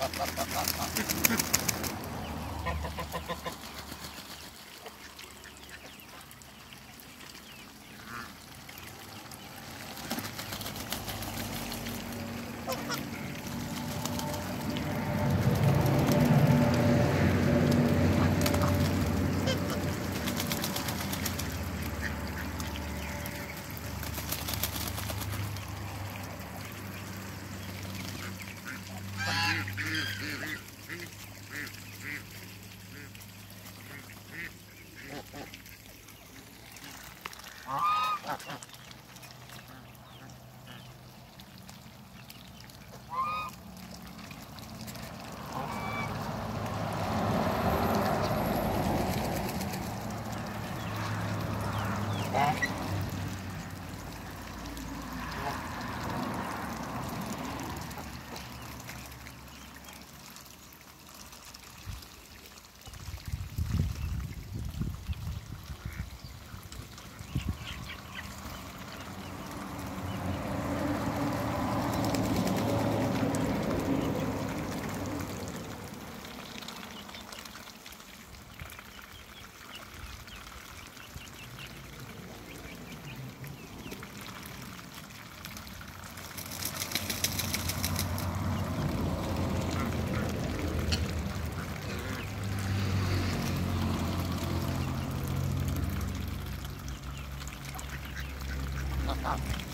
ha, ha, ha. Up.